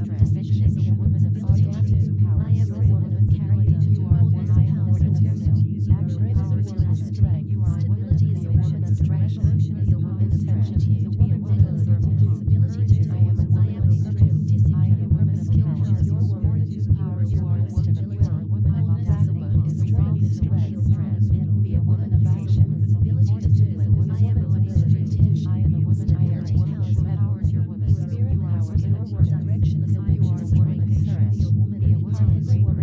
of decision is a woman of audience. Lanes.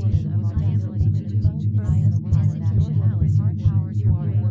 positive of our ability to do by us positive action. Hard powers you are.